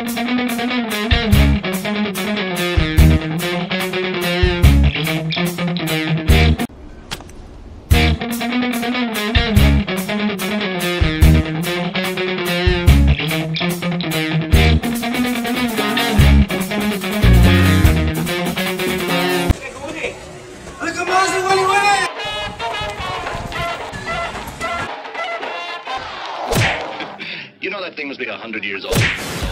You know that thing must be a hundred years old.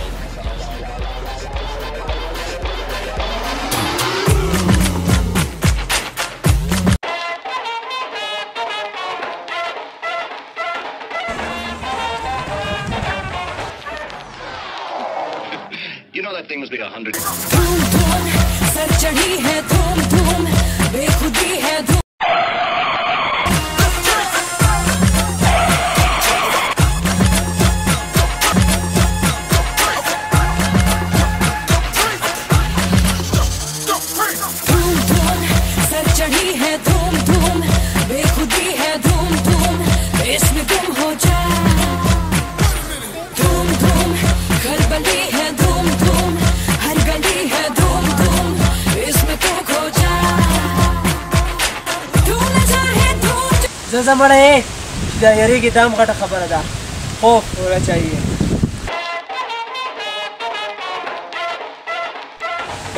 You know that thing must be a hundred. चढ़ी है धूम धूम, बेखुदी है धूम धूम इसमें तुम हो जा। धूम धूम, घर बनी है धूम धूम, हर गली है धूम धूम इसमें तुम खो जा। धूम चाहे धूम जैसा बड़ा है की दाम का तो खबर था खौफ होना चाहिए।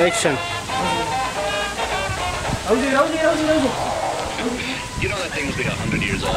Action You know that thing must be a hundred years old.